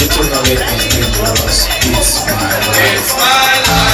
Little knowledge is my life. It's my life.